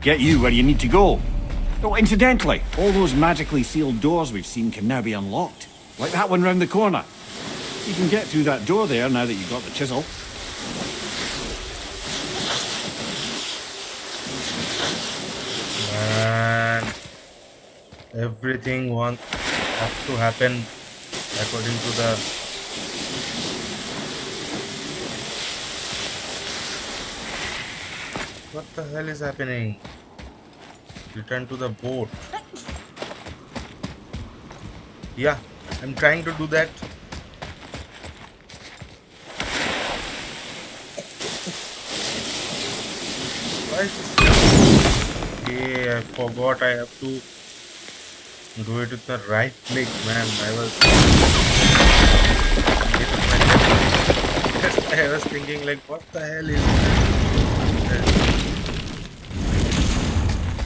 Get you where you need to go. Oh, incidentally, all those magically sealed doors we've seen can now be unlocked. Like that one round the corner. You can get through that door there now that you've got the chisel. And everything wants has to happen according to the the hell is happening? Return to the boat. Yeah, I'm trying to do that. Okay, I forgot I have to do it with the right click, man. I was. I was thinking like, what the hell is this?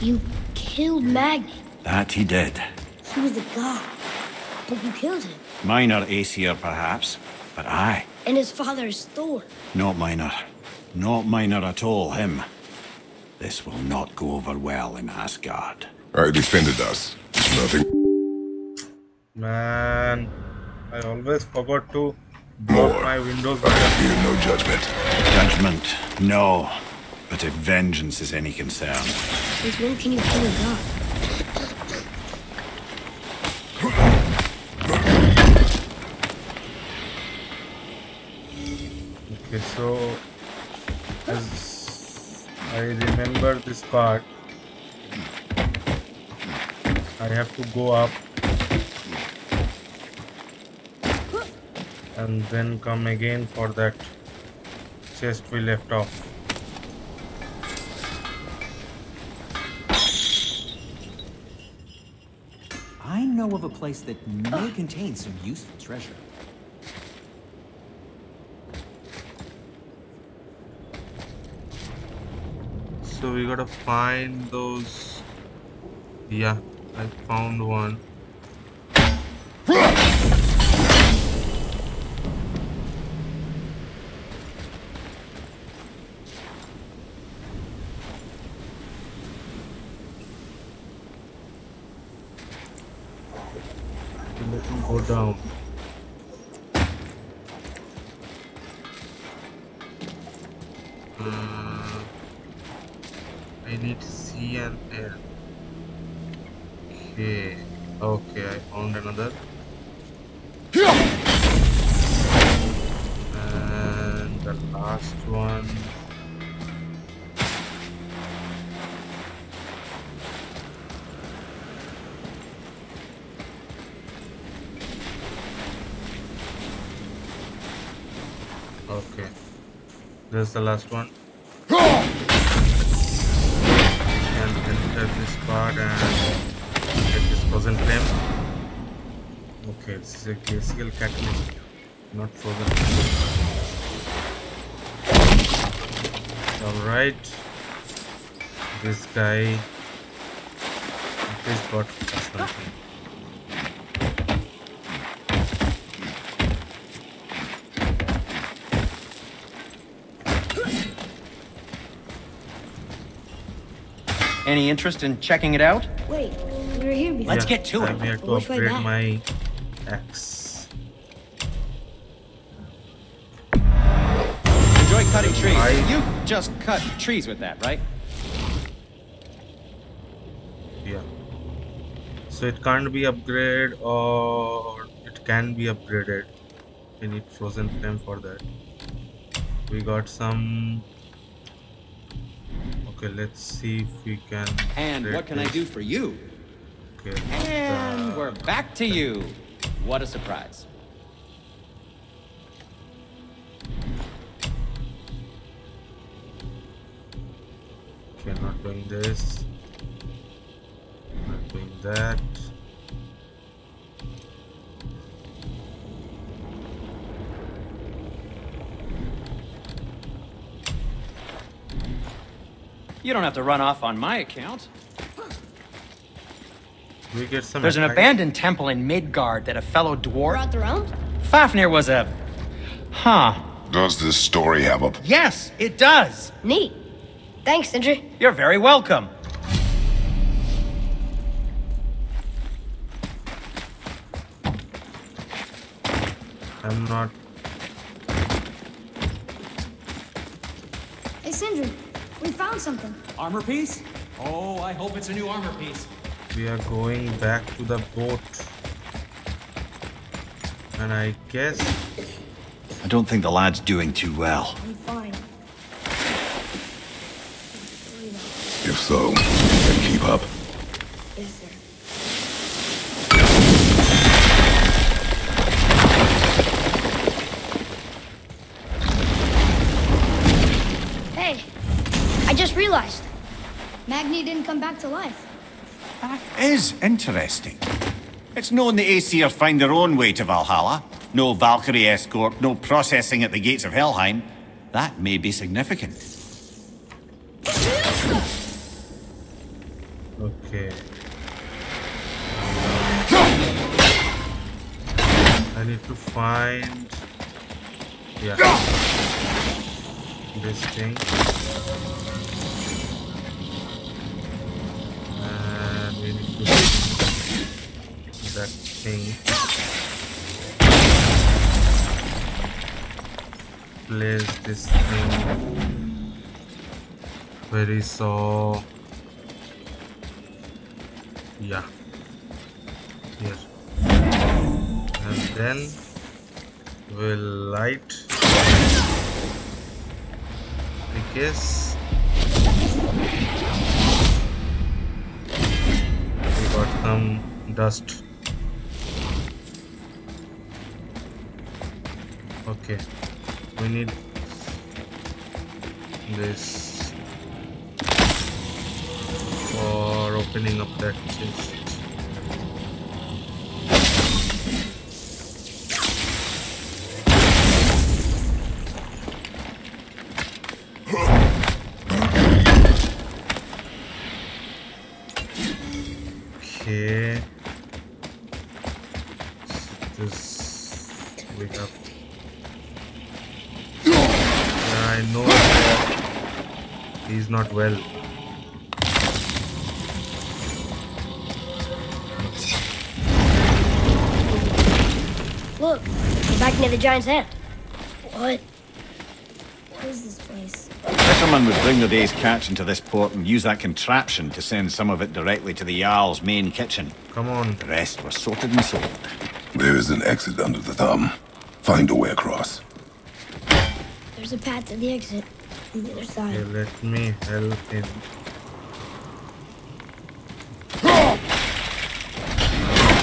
You killed Magni. That he did. He was a god. But you killed him. Minor Aesir, perhaps. But I, And his father is Thor. not minor. Not minor at all, him. This will not go over well in Asgard. I defended us. It's nothing Man, I always forgot to block more. my windows. I have here no judgment. Judgment, no. But if vengeance is any concern, Since when can you kill a god? Okay, so as I remember this part, I have to go up and then come again for that chest we left off. I know of a place that may contain some useful treasure. So we gotta find those. Yeah, I found one. This is the last one. and enter this part and get this frozen flame. Okay, this is a glacial catalyst, not frozen. Alright. This guy at least got something. Any interest in checking it out? Wait, we were here before. Let's get to I'm it. here to Which way upgrade back? my axe. Enjoy cutting trees. I- You just cut trees with that, right? Yeah. So it can't be upgraded or it can be upgraded. We need frozen flame for that. We got some. Okay, let's see if we can. And what can I do for you? Okay. And uh, we're back to you. What a surprise. Okay, not doing this. Not doing that. You don't have to run off on my account. We get some There's advice. an abandoned temple in Midgard that a fellow dwarf... Brought? Fafnir was a... Huh. Does this story have a... Yes, it does. Neat. Thanks, Sindri. You're very welcome. I'm not found something. Armor piece? Oh, I hope it's a new armor piece. We are going back to the boat. And I guess I don't think the lad's doing too well. I'm fine. If so, then keep up. Yes, sir. Didn't come back to life. That is interesting. It's known the Aesir find their own way to Valhalla. No Valkyrie escort, no processing at the gates of Helheim. That may be significant. Where so yeah. Here. And then we'll light I guess we got some dust. Okay. We need this up. Okay. Have. Yeah, I know he's not well. Near the giant's hand. What? What is this place? Fishermen would bring their day's catch into this port and use that contraption to send some of it directly to the Jarl's main kitchen. Come on. The rest was sorted and sold. There is an exit under the thumb. Find a way across. There's a path to the exit on the other side. Okay, let me help him. Ah!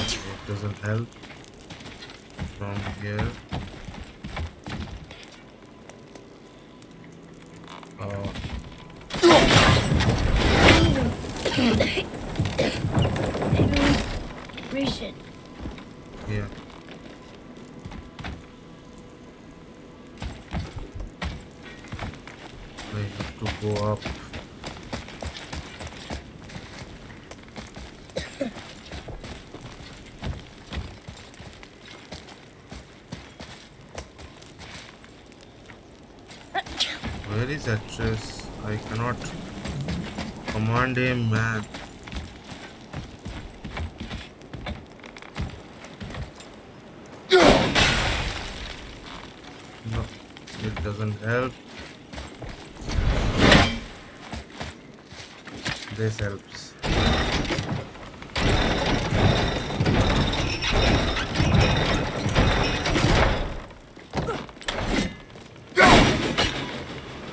It doesn't help from here. Oh, Reach it. here. I have to go up. Where is Atreus? I cannot command him, man. No, it doesn't help. This helps.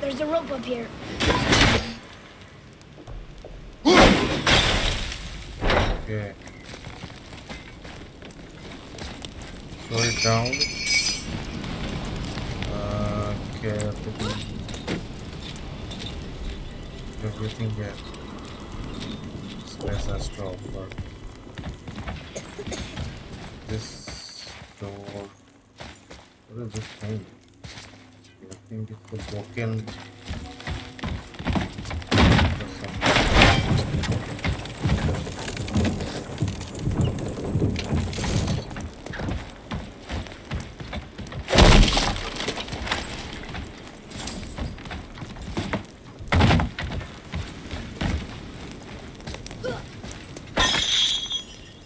There's a rope up here. Okay. Slow it down. Okay, everything. Everything here. Space has to offer. This door. What is this thing? I think it's a broken. or something.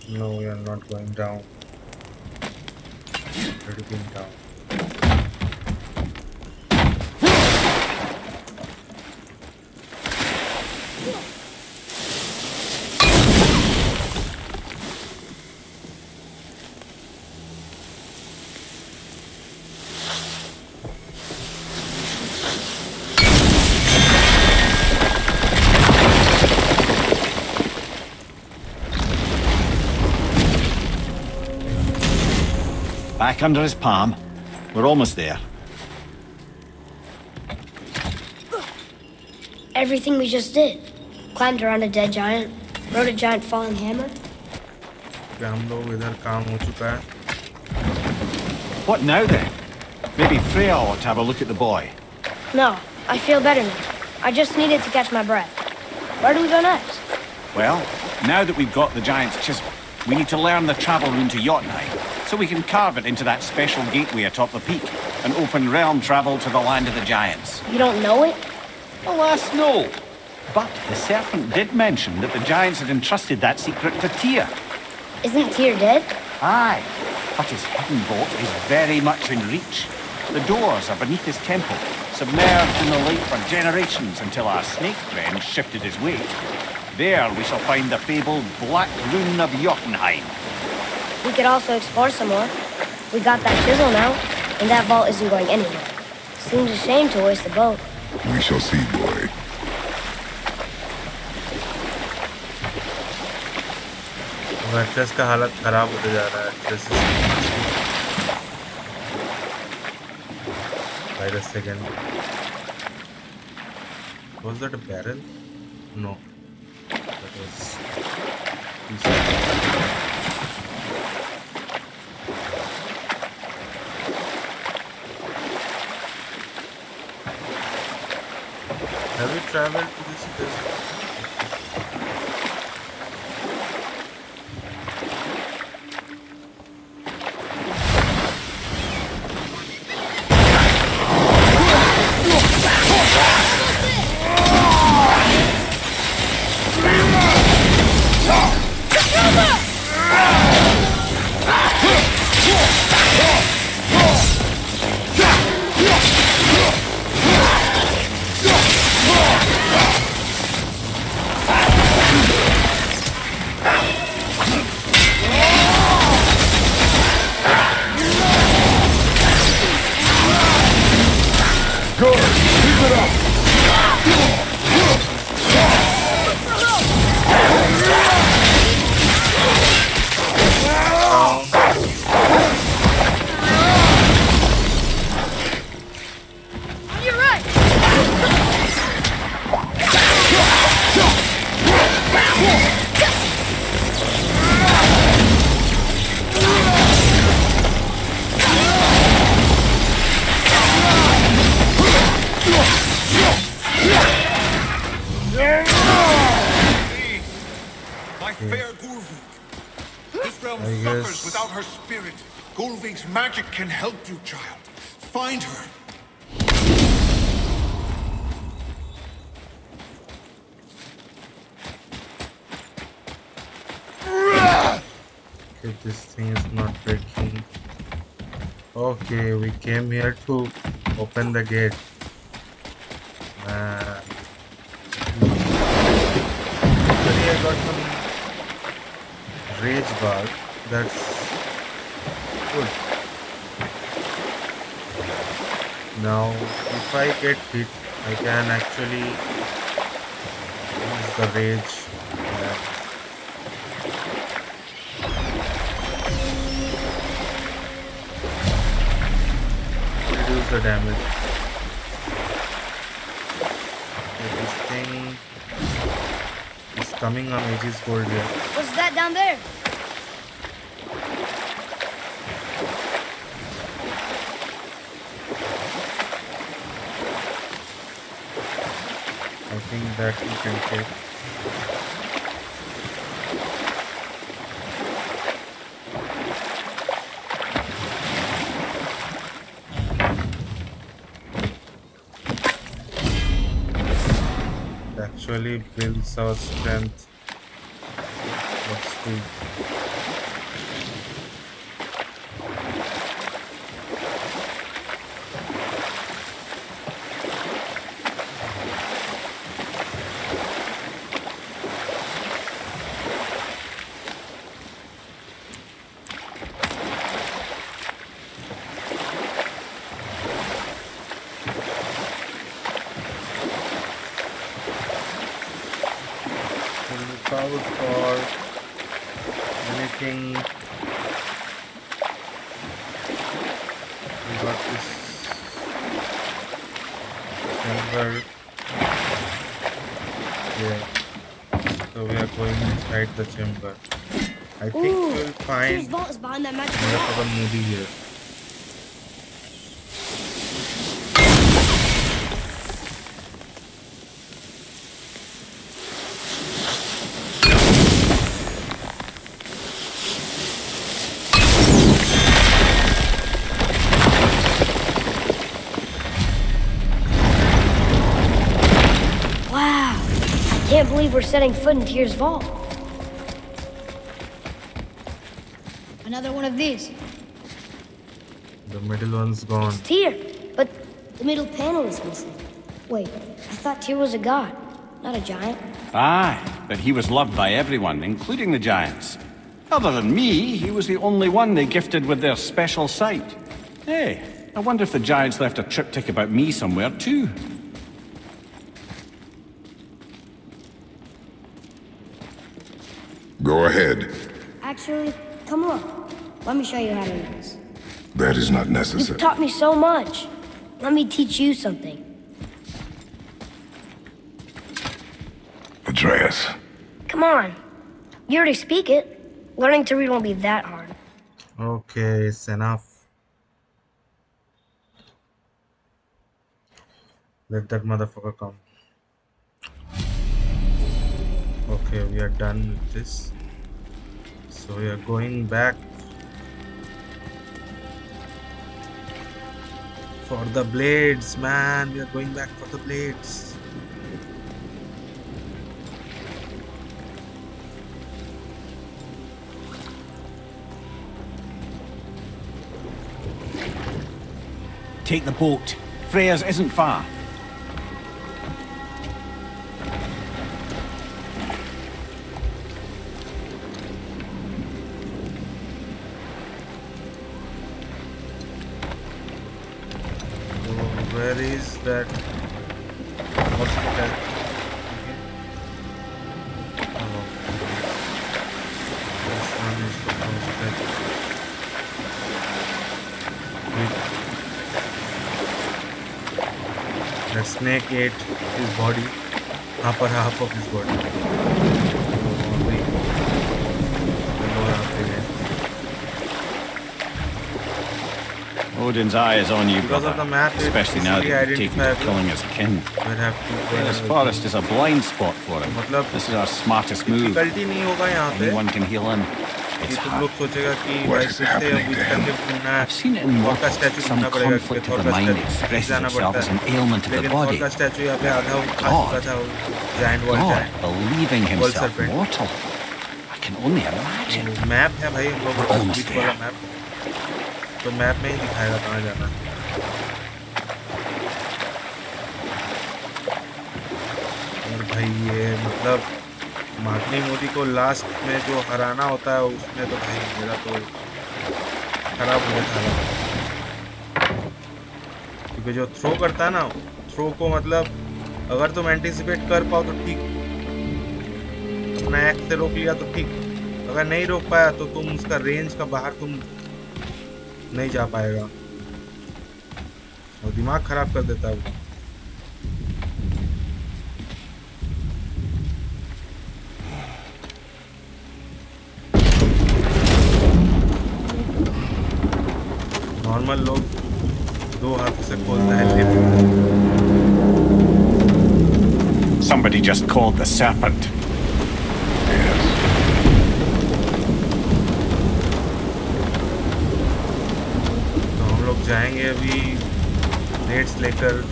No, we are not going down. already been down. Back under his palm. We're almost there. Everything we just did. Climbed around a dead giant, rode a giant falling hammer. What now then? Maybe Freya ought to have a look at the boy. No, I feel better now. I just needed to catch my breath. Where do we go next? Well, now that we've got the giant's chisel, we need to learn the travel route to Jotunheim so we can carve it into that special gateway atop the peak, and open realm travel to the land of the giants. You don't know it? Alas, no. But the serpent did mention that the giants had entrusted that secret to Tyr. Isn't Tyr dead? Aye, but his hidden vault is very much in reach. The doors are beneath his temple, submerged in the light for generations until our snake friend shifted his weight. There we shall find the fabled Black Rune of Jotunheim. We could also explore some more. We got that chisel now, and that vault isn't going anywhere. Seems a shame to waste the boat. We shall see, boy. Actress का हालत खराब होते जा रहा है actress by the second was that a barrel no that was piece of- have you traveled to this desert open. Man. I got some rage bug. That's good. Now, if I get hit, I can actually use the rage. reduce the damage. Okay, this thing is coming on Aegis Gold here. What's that down there? I think that we can take. Actually builds our strength. Let's. south or anything. We got this Yeah. So we are going inside the chamber. I think Ooh, we'll find vault is behind that magic most wall. of the movie here. We're setting foot in Tyr's vault. Another one of these. The middle one's gone. Tyr, but the middle panel is missing. Wait, I thought Tyr was a god, not a giant. Aye, but he was loved by everyone, including the giants. Other than me, he was the only one they gifted with their special sight. Hey, I wonder if the giants left a triptych about me somewhere too. Go ahead. Actually, come on. Let me show you how to do this. That is not necessary. You've taught me so much. Let me teach you something. Atreus. Come on. You already speak it. Learning to read won't be that hard. Okay, it's enough. Let that motherfucker come. Okay, we are done with this. So we are going back for the blades, man. We are going back for the blades. Take the boat. Freya's isn't far. That hospital? The snake ate his body, upper half of his body. So only the lower half remained. Odin's eye is on you, because brother. Of the map, Especially now that you've taken to killing his kin. This forest is a blind spot for him. This is our smartest move. Anyone can heal him. It's hard. What is happening? I've seen it in mortals. Some conflict of the mind expresses itself as an ailment of the body. God, God believing himself mortal. I can only imagine. We're almost there. तो map में ही दिखाएगा कहाँ जाना है। और भाई ये मतलब महात्मा मोदी को लास्ट में जो हराना होता है उसमें तो भाई मेरा तो खराब हो जाता है। क्योंकि जो थ्रो करता है ना थ्रो को मतलब अगर तुम एंटिसिपेट कर पाओ तो ठीक। अपना एक्ट से रोक लिया तो ठीक। अगर नहीं रोक पाया तो तुम उसका रेंज का बाहर तुम नहीं जा पाएगा। और दिमाग खराब कर देता है नॉर्मल लोग दो हाथ से खोलता है, lift Somebody just called the serpent. तो हम लोग जाएँगे अभी रेट्स लेकर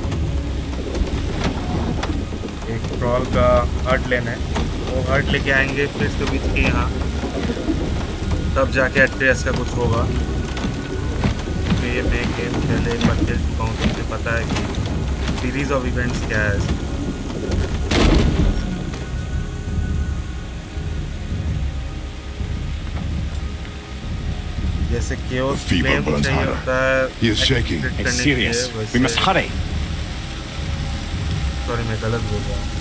एक ट्रॉल का हर्ट लेना है। वो हर्ट लेके आएँगे, फिर इसके बीच के यहाँ तब जाके एड्रेस का कुछ होगा। तो ये मैं गेम खेले एक खेल चुका हूँ तो पता है कि सीरीज़ ऑफ़ इवेंट्स क्या है जैसे chaos The fever flame burns चाहिए hotter. होता है He is shaking. execute It's करने के लिए, serious. We वैसे- must hurry. सॉरी मैं गलत बोल रहा हूँ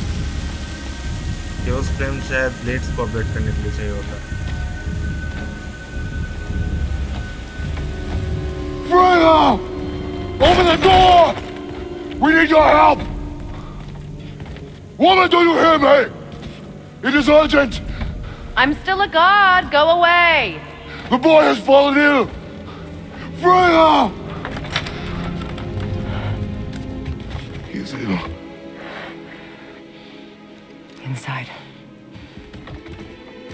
केओस फ्लेम शायद ब्लेड्स को अपडेट करने के लिए चाहिए होता है Freya! Open the door! We need your help! Woman, do you hear me? It is urgent! I'm still a god. Go away. The boy has fallen ill! Freya! He is ill. Inside.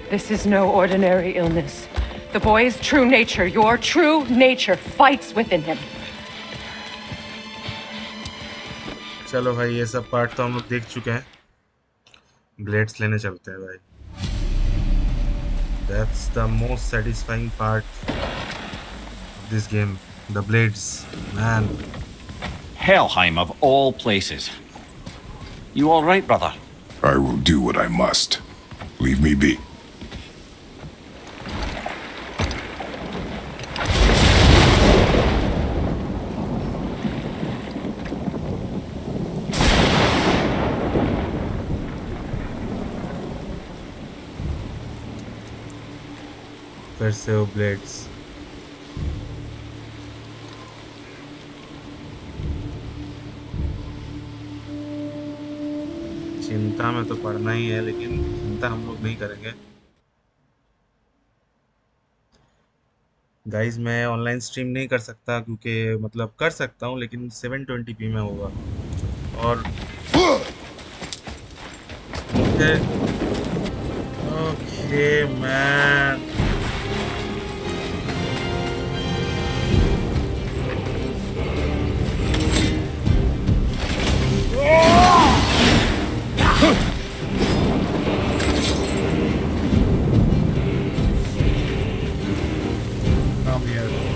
This is no ordinary illness. The boy's true nature, your true nature, fights within him. चलो भाई ये सब part तो हम लोग देख चुके हैं ब्लेड्स लेने चलते हैं भाई that's the most satisfying part of this game. The blades, man. Helheim of all places. You all right, brother? I will do what I must. Leave me be. वो ब्लेड्स चिंता में तो पढ़ना ही है, लेकिन चिंता हम लोग नहीं करेंगे। गाइस मैं ऑनलाइन स्ट्रीम नहीं कर सकता, क्योंकि मतलब कर सकता हूँ, लेकिन 720p में होगा। और okay okay man Come here.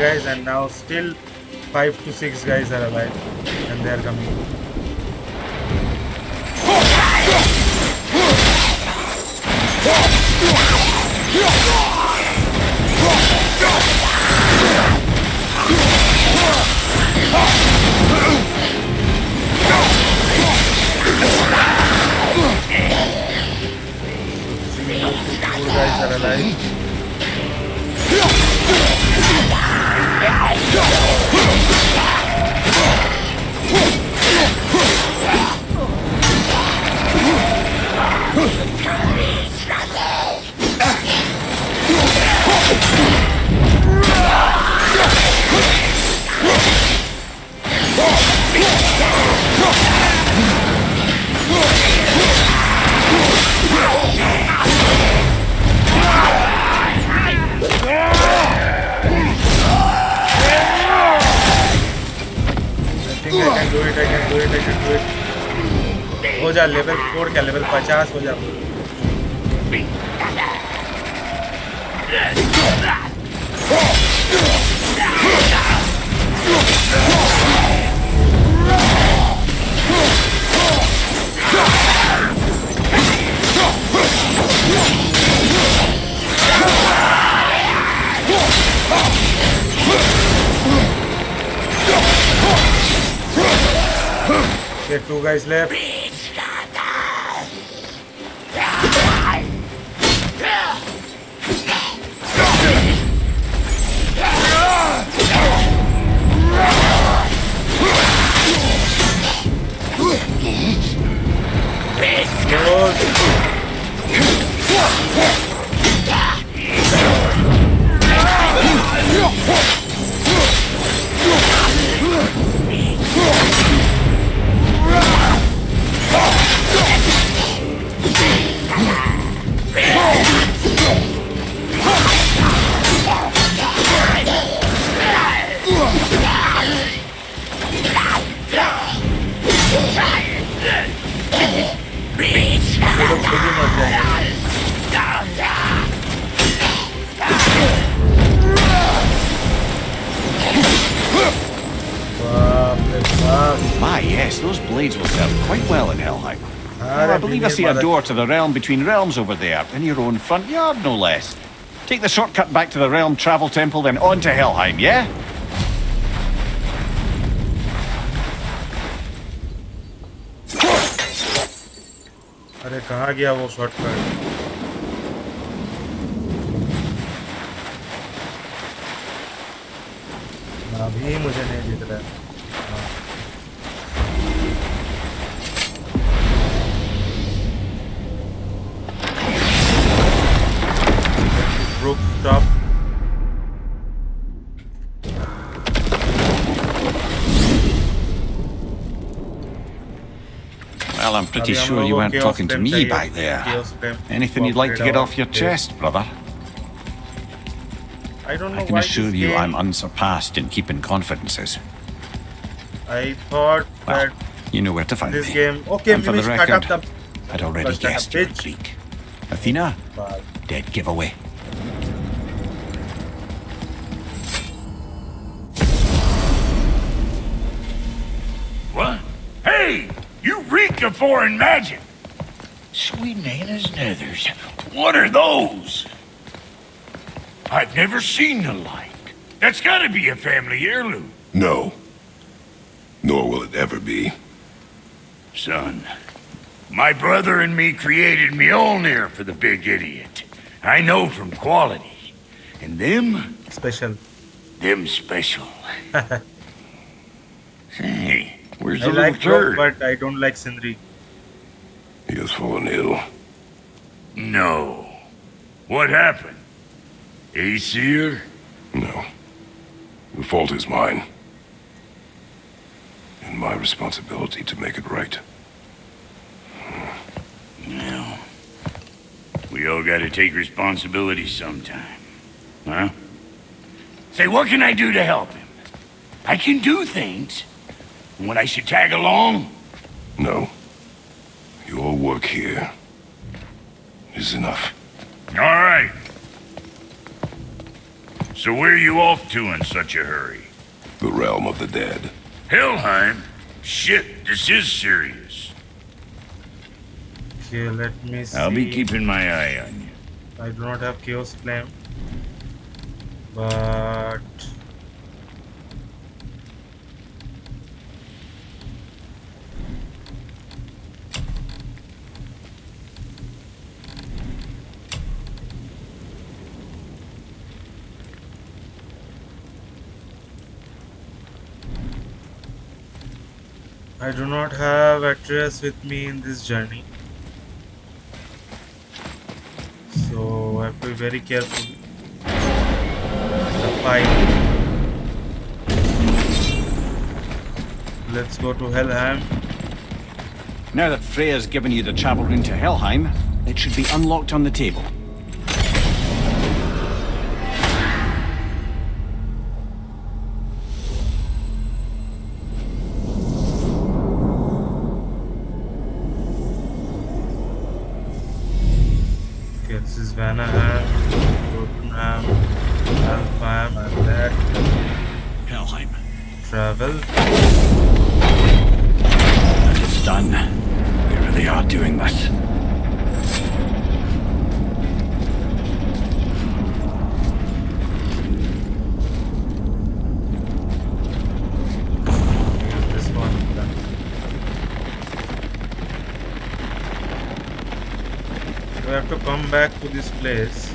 Guys and now still 5 to 6 guys are alive and they are coming. Guys are alive. I it I do it हो जा लेवल फोर क्या लेवल पचास हो जा Oh! Guys left. door to the realm between realms over there, in your own front yard, no less. Take the shortcut back to the realm travel temple, then on to Helheim, yeah? अरे कहाँ गया वो shortcut अभी मुझे नहीं दिख रहा है Well, I'm pretty sure you weren't talking to me back there. Anything you'd like to get off your chest, brother? I, I can assure you I'm unsurpassed in keeping confidences. I thought well, you know where to find this me. Game. Okay, and for the record, I'd already guessed you're Greek. Athena, dead giveaway. Foreign magic! Sweet Nana's nethers. What are those? I've never seen the like. That's gotta be a family heirloom. No. Nor will it ever be. Son, my brother and me created Mjolnir for the big idiot. I know from quality. And them, Special. them special. hey, where's I the little like turd? Rogue, but I don't like Sindri. He has fallen ill. No. What happened? Aesir? No. The fault is mine. And my responsibility to make it right. Well, we all gotta take responsibility sometime. Huh? Say, what can I do to help him? I can do things. When I should tag along? No. Your work here is enough. All right. So where are you off to in such a hurry? The realm of the dead. Helheim? Shit, this is serious. Okay, let me see. I'll be keeping my eye on you. I do not have Chaos Flame. But... I do not have Atreus with me in this journey. So I have to be very careful. The pipe. Let's go to Helheim. Now that Freya's given you the travel rune to Helheim, it should be unlocked on the table. To come back to this place.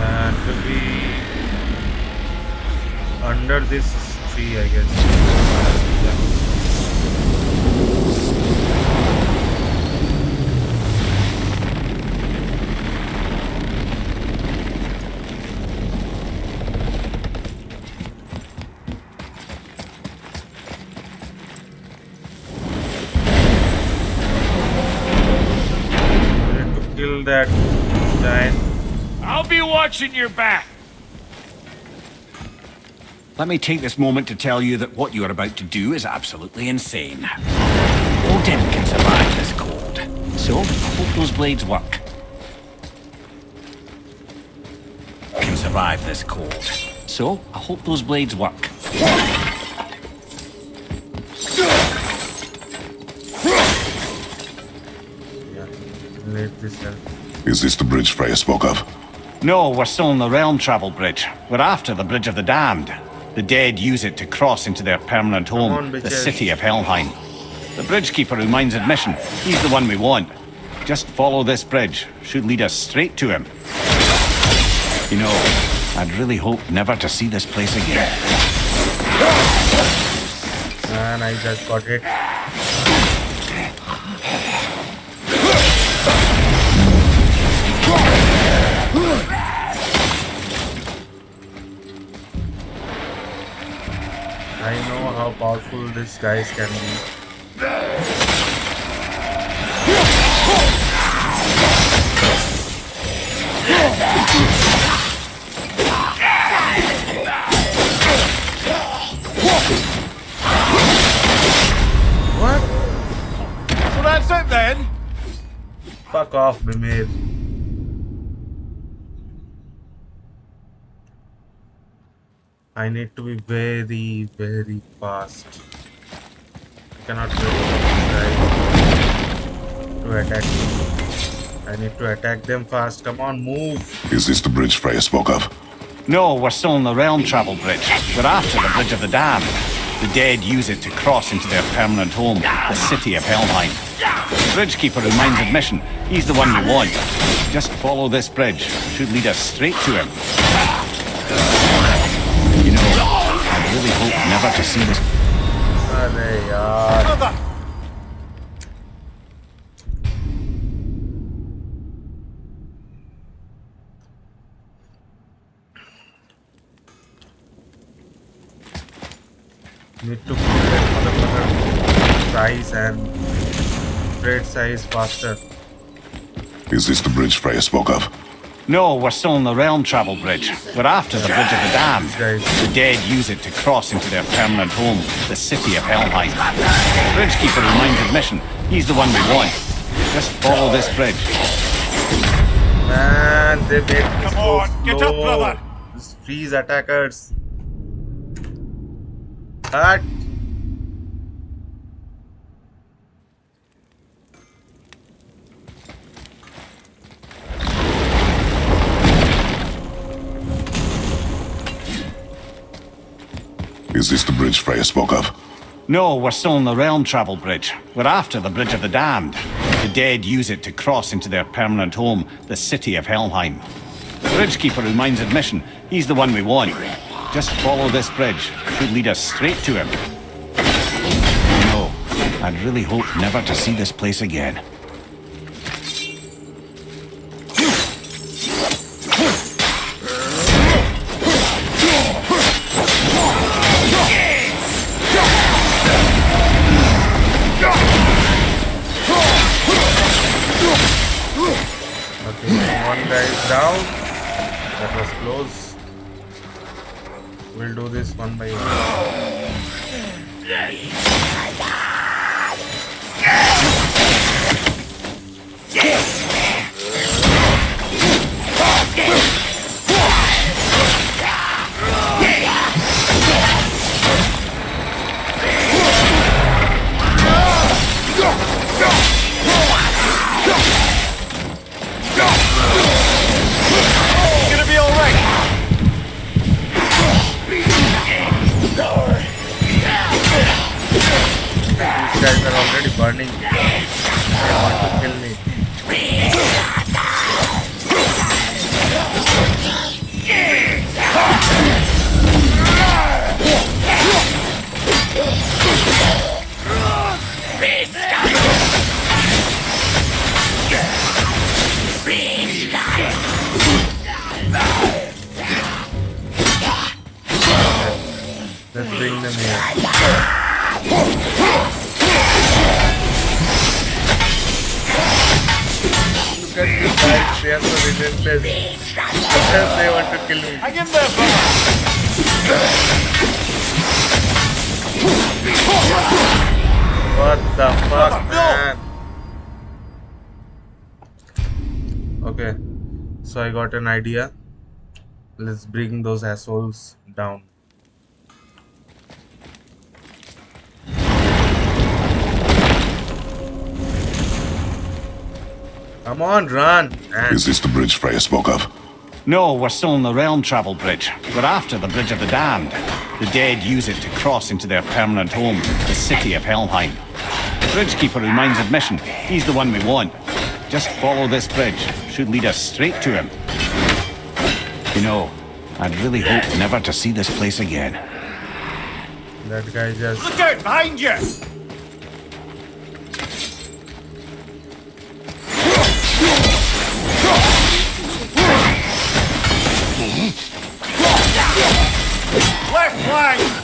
And to be under this tree, I guess. Giant. I'll be watching your back. let me take this moment to tell you that what you are about to do is absolutely insane. Odin can survive this cold. So, I hope those blades work. Can survive this cold. So, I hope those blades work. Yeah. Let this help. Is this the bridge Freya spoke of? No, we're still on the Realm Travel Bridge. We're after the Bridge of the Damned. The dead use it to cross into their permanent home, on, the city of Helheim. The bridgekeeper who minds admission, he's the one we want. Just follow this bridge. Should lead us straight to him. You know, I'd really hope never to see this place again. Man, I just got it. How powerful these guys can be. What? So that's it then? Fuck off, Mimir. I need to be very, very fast. I cannot wait for these guys to attack me. I need to attack them fast. Come on, move. Is this the bridge Freya spoke of? No, we're still on the Realm Travel Bridge. We're after the Bridge of the Damned. The dead use it to cross into their permanent home, the city of Helheim. The bridgekeeper who minds admission, he's the one we want. Just follow this bridge. Should lead us straight to him. about to see this. Hadi ya. Need to calculate motherfucker size and bread size faster. Is this the bridge Freya spoke of? No, we're still on the Realm Travel Bridge. We're after the Bridge of the Damned. Guys. The dead use it to cross into their permanent home, the city of Helheim. The bridgekeeper who minds admission, he's the one we want. Just follow this bridge. Man, they make this Come so on, get up, brother. These freeze attackers. Cut. Is this the bridge Freya spoke of? No, we're still on the Realm Travel Bridge. We're after the Bridge of the Damned. The dead use it to cross into their permanent home, the city of Helheim. The bridgekeeper who minds admission, he's the one we want. Just follow this bridge. It should lead us straight to him. Know, I'd really hope never to see this place again. Close. We'll do this one by one. Guys are already burning. They want to kill me. Guys, they are so relentless. Sometimes they want to kill me. Hang in there, brother. What the fuck, man? Okay, so I got an idea. Let's bring those assholes down. Come on, run! man. Is this the bridge Freya spoke of? No, we're still on the Realm Travel Bridge. We're after the Bridge of the Damned. The dead use it to cross into their permanent home, the city of Helheim. The Bridgekeeper who minds admission, he's the one we want. Just follow this bridge. Should lead us straight to him. You know, I'd really hope never to see this place again. That guy just Look out behind you! Left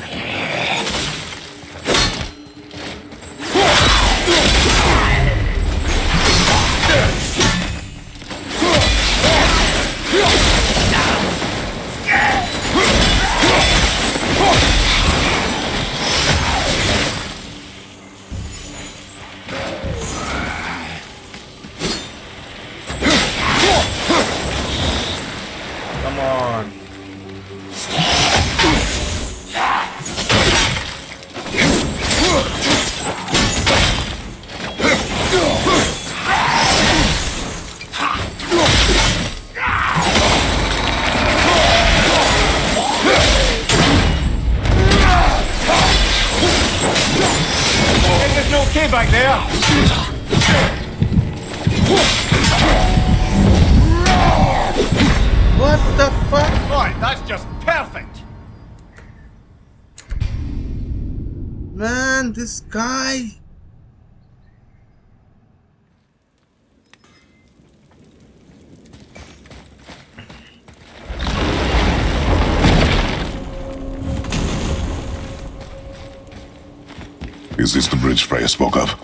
Is this the bridge Freya spoke of?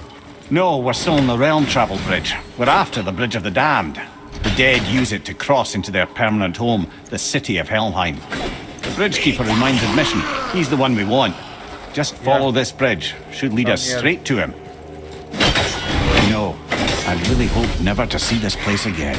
No, we're still on the Realm Travel Bridge. We're after the Bridge of the Damned. The dead use it to cross into their permanent home, the city of Helheim. The Bridgekeeper who minds admission, he's the one we want. Just follow this bridge. Should lead Come us here. straight to him. You know, I really hope never to see this place again.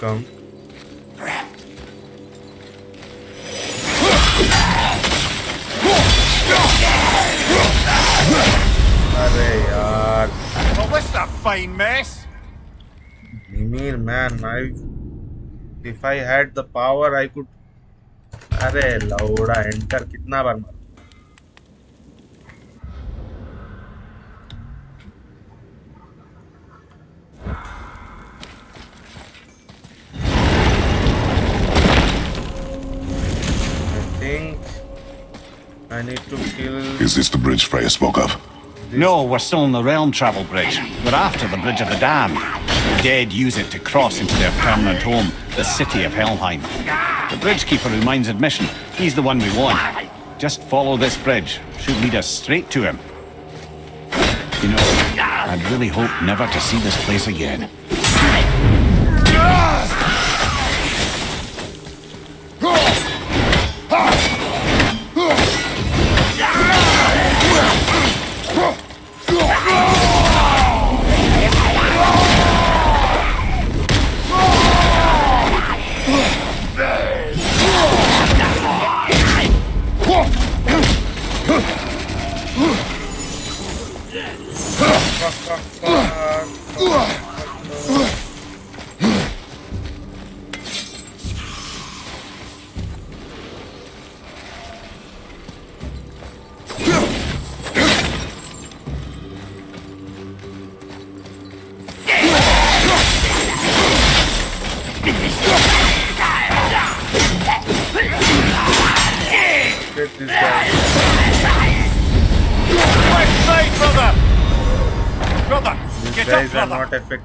Come. अरे यार Well, this a fine mess. Mimir man, I if I had the power I could अरे लौड़ा enter कितना बार मारा I need to kill Is this the bridge Freya spoke of? No, we're still on the Realm Travel Bridge. We're after the Bridge of the Damned. The dead use it to cross into their permanent home, the city of Helheim. The Bridgekeeper who minds admission, he's the one we want. Just follow this bridge. Should lead us straight to him. You know, I'd really hope never to see this place again.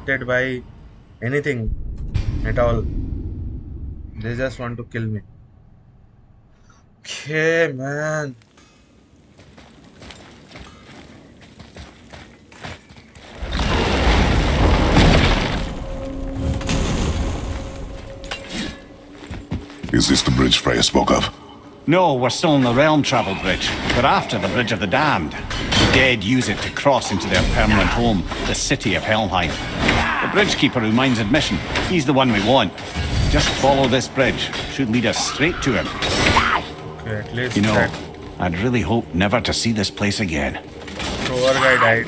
Affected by anything at all. They just want to kill me. Okay, man. Is this the bridge Freya spoke of? No, we're still on the realm travel bridge. We're after the Bridge of the Damned. The dead use it to cross into their permanent home, the city of Helheim. The bridgekeeper who minds admission, he's the one we want. Just follow this bridge. Should lead us straight to him. Okay, at least You know, I'd really hope never to see this place again. tour guy died.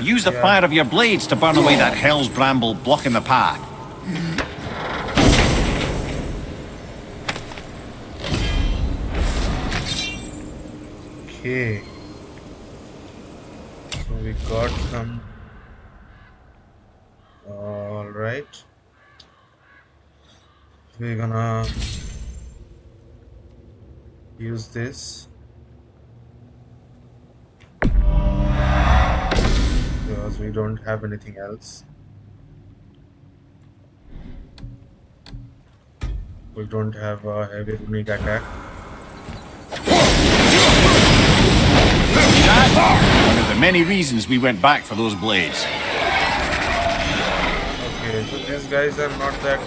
Use the Yeah. fire of your blades to burn away that hell's bramble blocking the path. Okay. So we got some. All right. We're gonna use this because we don't have anything else. We don't have a heavy runic attack. One of the many reasons we went back for those blades. Okay, so these guys are not that.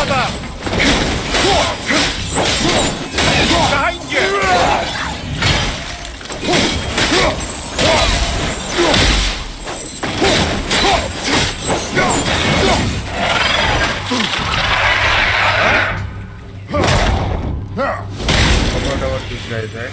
Behind you! Forgot about these guys, right?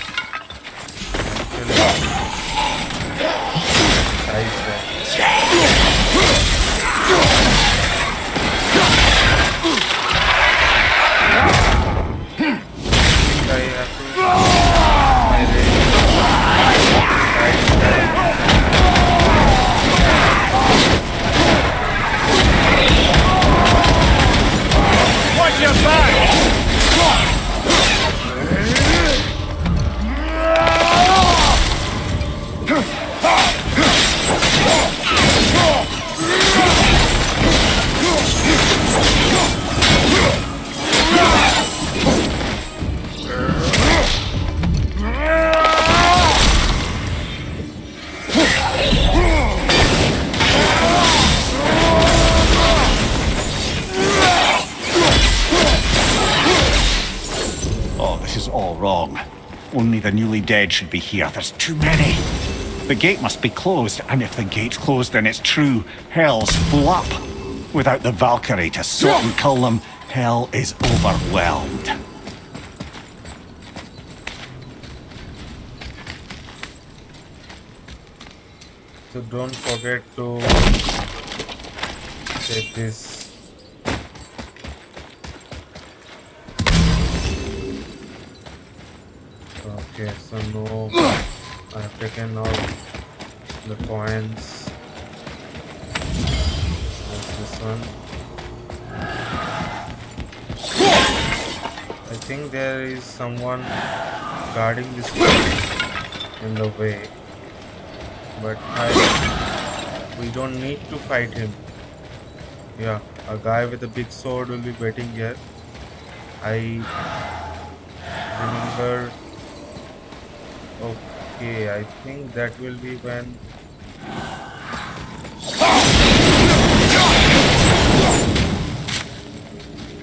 should be here. There's too many. The gate must be closed, and if the gate's closed, then it's true. Hell's full up. Without the Valkyrie to sort and cull them, hell is overwhelmed. So don't forget to take this. Okay, so no, I have taken out the coins. What's this one? I think there is someone guarding this in the way but I, we don't need to fight him. Yeah, a guy with a big sword will be waiting here. I remember. Okay, I think that will be when.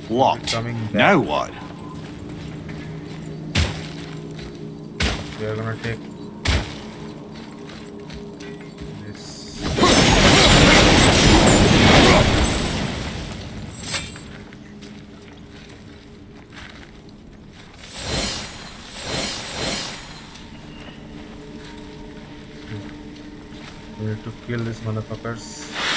Locked. Coming. Now what? We are gonna take kill these motherfuckers.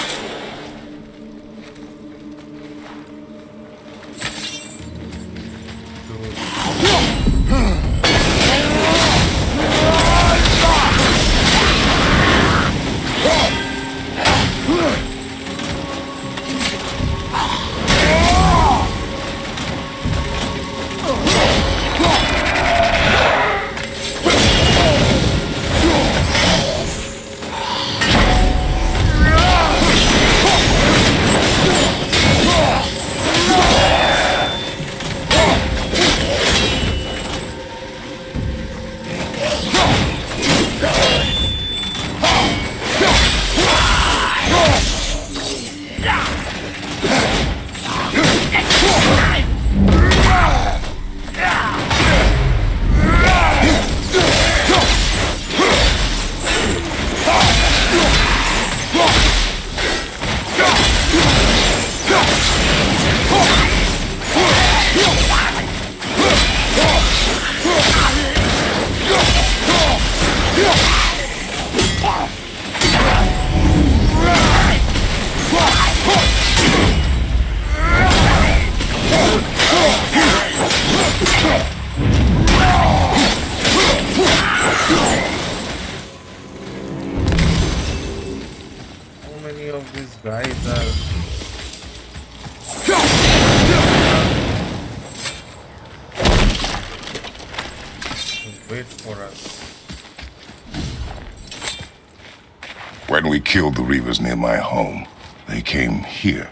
My home, they came here.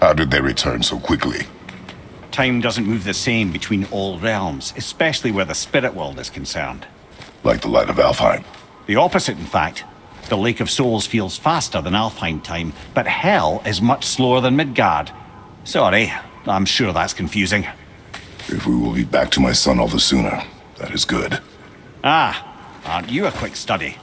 How did they return so quickly? Time doesn't move the same between all realms, especially where the spirit world is concerned. Like the light of Alfheim. The opposite, in fact. The Lake of Souls feels faster than Alfheim time, but Hell is much slower than Midgard. Sorry, I'm sure that's confusing. If we will be back to my son all the sooner, that is good. Ah, aren't you a quick study?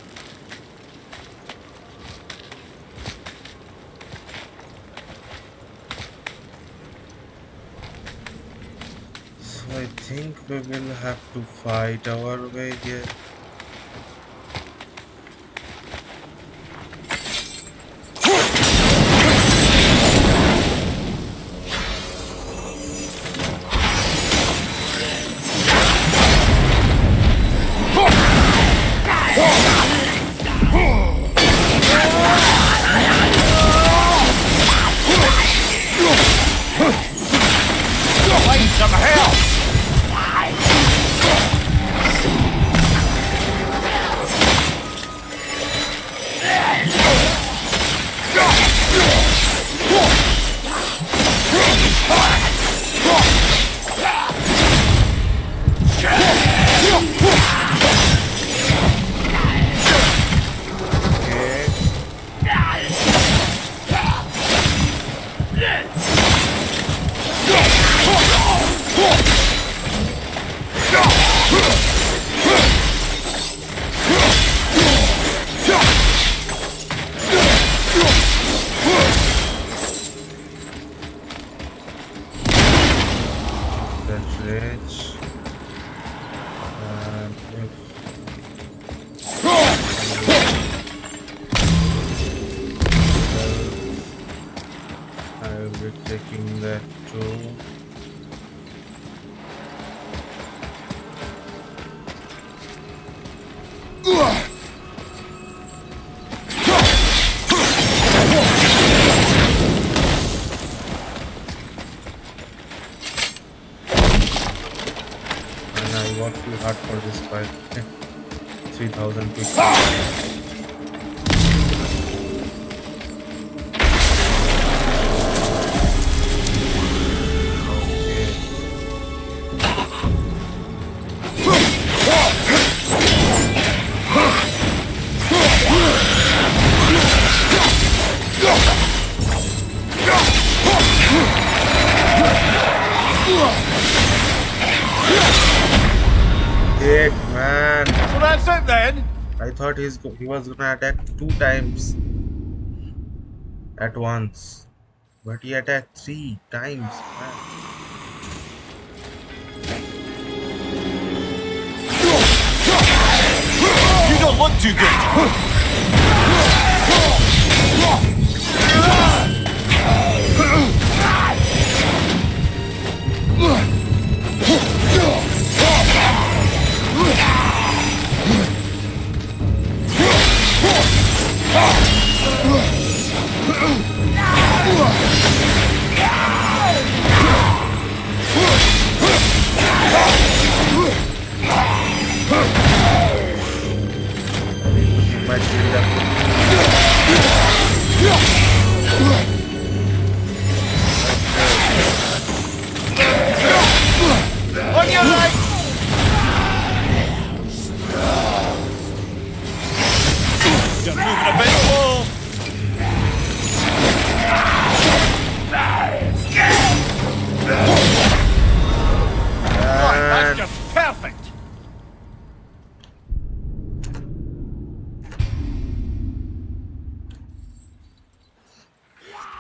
So I think we will have to fight our way here. Thought he's go- he was gonna attack two times at once, but he attacked three times. Man. You don't look too good. He Умирать! Just moving a bit. That's just perfect.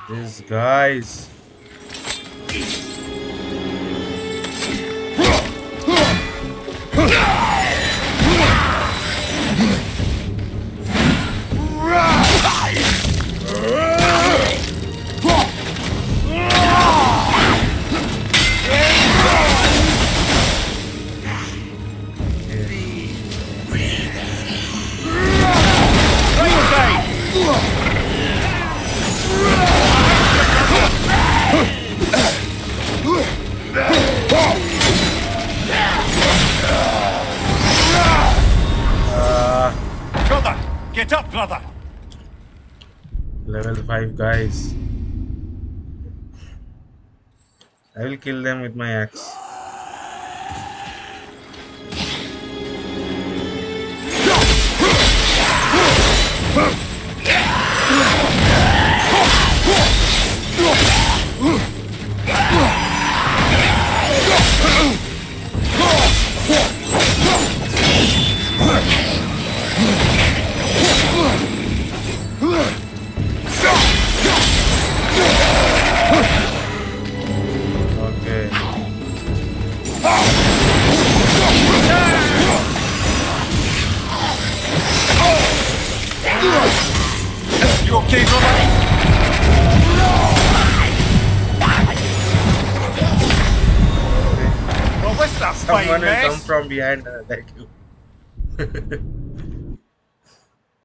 these guys. Will kill them with my axe. Uh, well,